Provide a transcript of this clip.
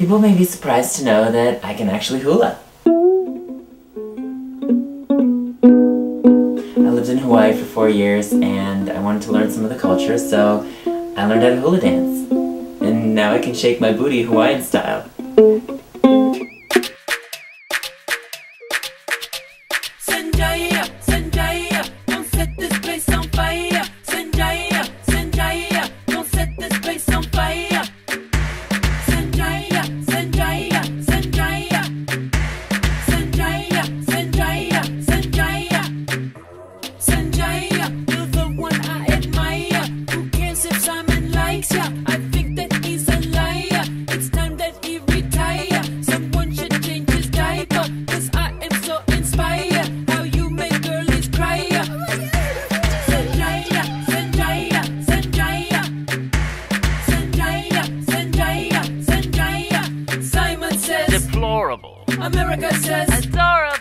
People may be surprised to know that I can actually hula. I lived in Hawaii for four years and I wanted to learn some of the culture, so I learned how to hula dance. And now I can shake my booty Hawaiian style. adorable. America says adorable.